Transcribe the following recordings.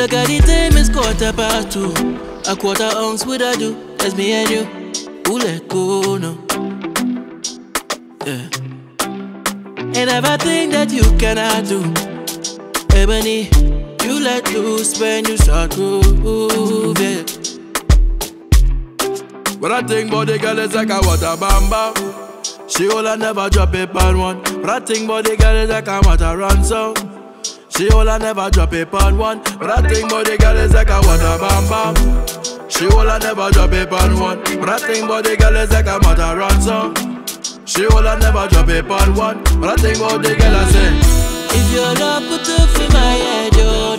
Look at the time, it's quarter past two. A quarter ounce would I do? That's me and you. Who let go now? Yeah. And everything that you cannot do. Eh, Ebony, you let loose when you start yeah. When I think about the girl, it's like a water bamba. She I never drop it on one. But I think about the girl, it's like a water run song. She all I never drop it on one. But I think about the girl, it's like a water bamba. She all I never drop it on one. But I think about the girl, it's like a water run song. She all I never drop it on one. But I think about the girl, I say. If your love put up in my head, you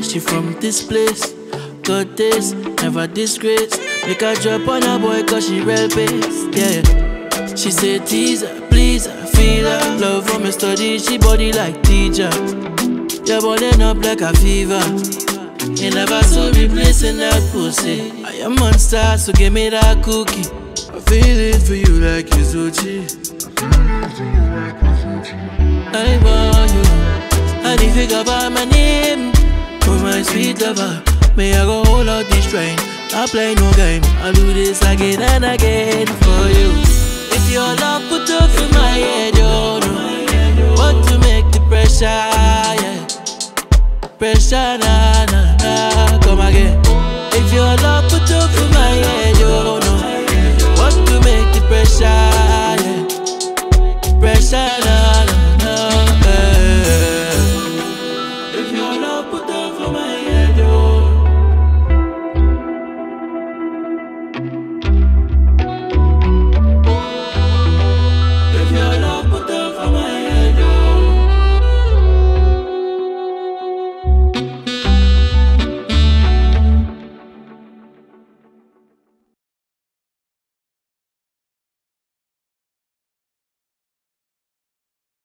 she from this place. Got this, never disgrace. Make her drop on a boy cause she real pace, yeah. She say tease her, please her, feel her. Love from a study, she body like teacher. You're burning up like a fever. You never saw me placing that pussy. I am monster, so give me that cookie. I feel it for you like you Zuchi. I want you. And if you go by my name, my sweet lover. May I go hold out this train? I play no game. I do this again and again for you. If your love put up in my head, oh no. But to make the pressure, yeah. Pressure, na na na, come again. If your love put